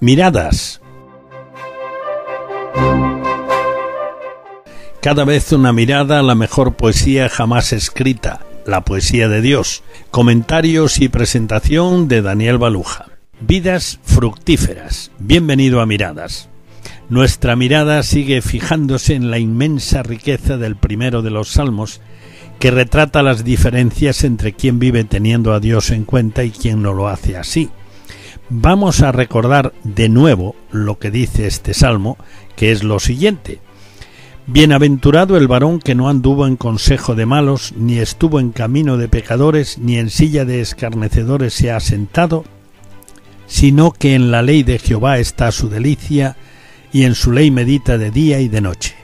Miradas. Cada vez una mirada la mejor poesía jamás escrita, la poesía de Dios. Comentarios y presentación de Daniel Baluja. Vidas fructíferas. Bienvenido a Miradas. Nuestra mirada sigue fijándose en la inmensa riqueza del primero de los salmos, que retrata las diferencias entre quien vive teniendo a Dios en cuenta y quien no lo hace así. Vamos a recordar de nuevo lo que dice este salmo, que es lo siguiente. Bienaventurado el varón que no anduvo en consejo de malos, ni estuvo en camino de pecadores, ni en silla de escarnecedores se ha sentado, sino que en la ley de Jehová está su delicia, y en su ley medita de día y de noche.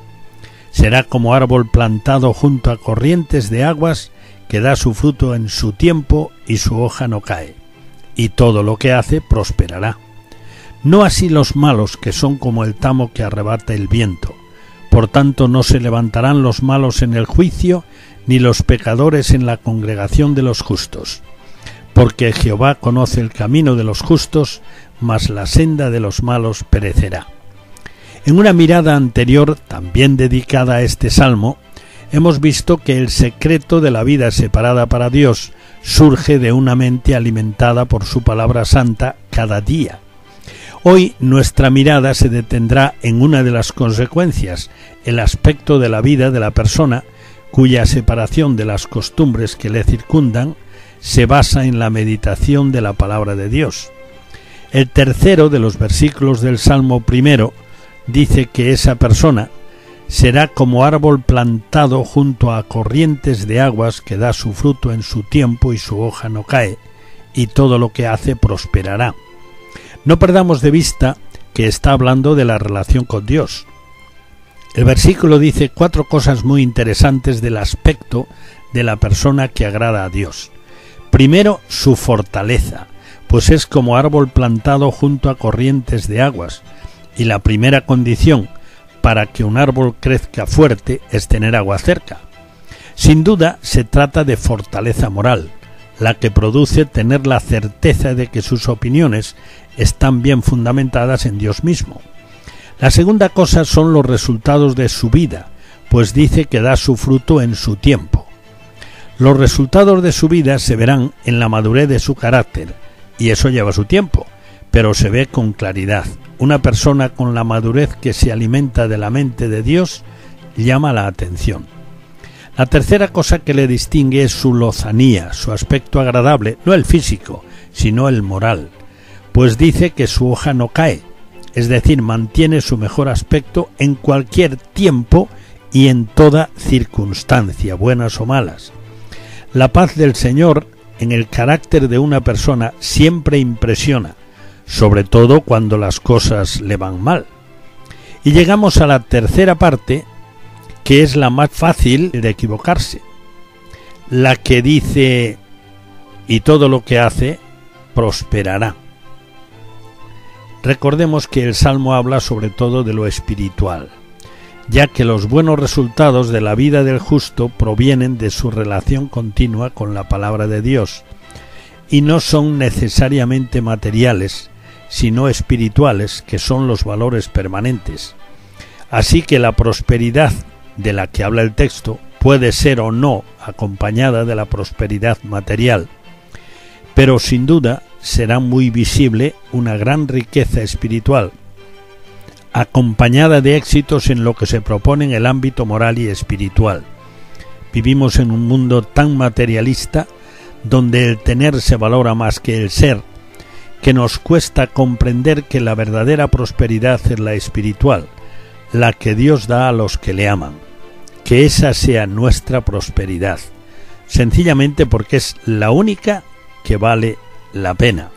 Será como árbol plantado junto a corrientes de aguas, que da su fruto en su tiempo y su hoja no cae y todo lo que hace prosperará. No así los malos, que son como el tamo que arrebata el viento. Por tanto no se levantarán los malos en el juicio, ni los pecadores en la congregación de los justos. Porque Jehová conoce el camino de los justos, mas la senda de los malos perecerá. En una mirada anterior, también dedicada a este salmo, hemos visto que el secreto de la vida separada para Dios surge de una mente alimentada por su palabra santa cada día. Hoy nuestra mirada se detendrá en una de las consecuencias, el aspecto de la vida de la persona cuya separación de las costumbres que le circundan se basa en la meditación de la palabra de Dios. El tercero de los versículos del Salmo primero dice que esa persona será como árbol plantado junto a corrientes de aguas que da su fruto en su tiempo y su hoja no cae, y todo lo que hace prosperará. No perdamos de vista que está hablando de la relación con Dios. El versículo dice cuatro cosas muy interesantes del aspecto de la persona que agrada a Dios. Primero, su fortaleza, pues es como árbol plantado junto a corrientes de aguas, y la primera condición para que un árbol crezca fuerte es tener agua cerca. Sin duda se trata de fortaleza moral, la que produce tener la certeza de que sus opiniones están bien fundamentadas en Dios mismo. La segunda cosa son los resultados de su vida, pues dice que da su fruto en su tiempo. Los resultados de su vida se verán en la madurez de su carácter, y eso lleva su tiempo, pero se ve con claridad. Una persona con la madurez que se alimenta de la mente de Dios llama la atención. La tercera cosa que le distingue es su lozanía, su aspecto agradable, no el físico, sino el moral, pues dice que su hoja no cae, es decir, mantiene su mejor aspecto en cualquier tiempo y en toda circunstancia, buenas o malas. La paz del Señor en el carácter de una persona siempre impresiona, sobre todo cuando las cosas le van mal. Y llegamos a la tercera parte, que es la más fácil de equivocarse, la que dice, y todo lo que hace prosperará. Recordemos que el Salmo habla sobre todo de lo espiritual, ya que los buenos resultados de la vida del justo provienen de su relación continua con la palabra de Dios, y no son necesariamente materiales, sino espirituales, que son los valores permanentes. Así que la prosperidad de la que habla el texto puede ser o no acompañada de la prosperidad material, pero sin duda será muy visible una gran riqueza espiritual, acompañada de éxitos en lo que se propone en el ámbito moral y espiritual. Vivimos en un mundo tan materialista donde el tener se valora más que el ser que nos cuesta comprender que la verdadera prosperidad es la espiritual, la que Dios da a los que le aman. Que esa sea nuestra prosperidad, sencillamente porque es la única que vale la pena.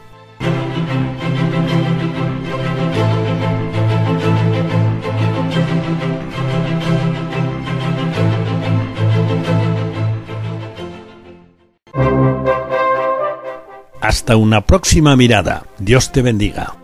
Hasta una próxima mirada. Dios te bendiga.